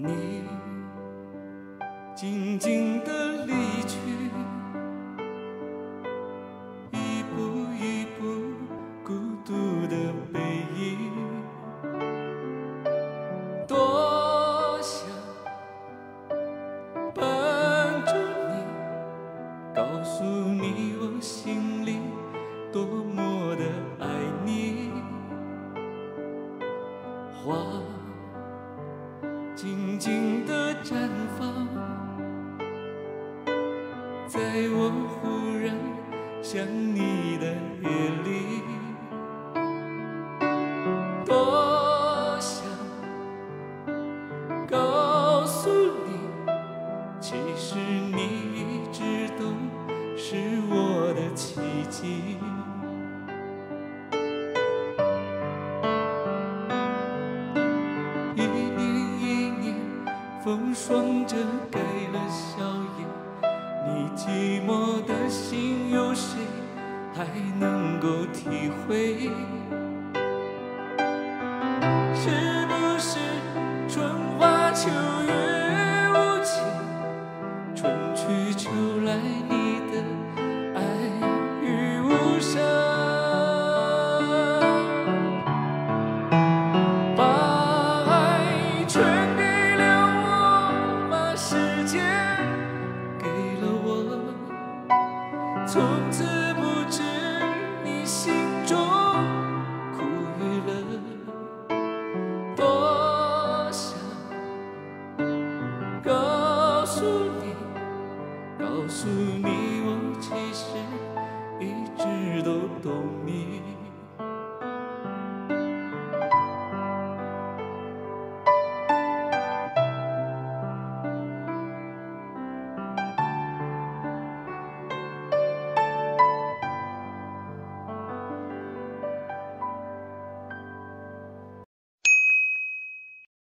你静静的离去，一步一步孤独的背影，多想伴着你，告诉你我心静静的绽放，在我忽然想你的夜里，多想告诉你，其实你一直都是我的奇迹。风霜遮盖了笑颜。你寂寞的心，有谁还能够体会？间给了我，从此不知你心中苦与乐。多想告诉你，告诉你，我其实一直都懂你